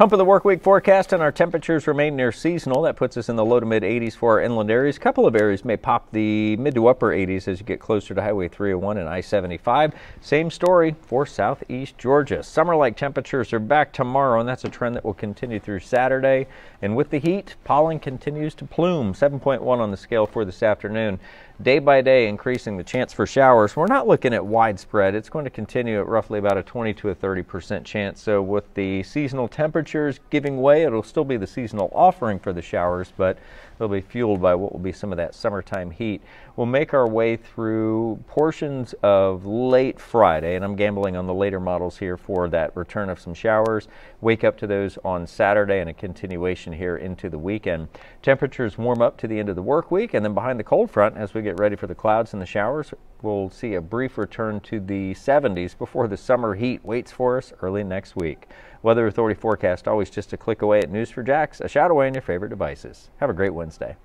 Hump of the work week forecast and our temperatures remain near seasonal. That puts us in the low to mid 80s for our inland areas. A couple of areas may pop the mid to upper 80s as you get closer to Highway 301 and I 75. Same story for southeast Georgia. Summer like temperatures are back tomorrow, and that's a trend that will continue through Saturday. And with the heat, pollen continues to plume 7.1 on the scale for this afternoon. Day by day, increasing the chance for showers. We're not looking at widespread. It's going to continue at roughly about a 20 to a 30 percent chance. So, with the seasonal temperatures giving way, it'll still be the seasonal offering for the showers, but they'll be fueled by what will be some of that summertime heat. We'll make our way through portions of late Friday, and I'm gambling on the later models here for that return of some showers. Wake up to those on Saturday and a continuation here into the weekend. Temperatures warm up to the end of the work week, and then behind the cold front, as we get ready for the clouds and the showers, we'll see a brief return to the 70s before the summer heat waits for us early next week. Weather Authority forecast always just a click away at News4JAX, a shout away on your favorite devices. Have a great Wednesday.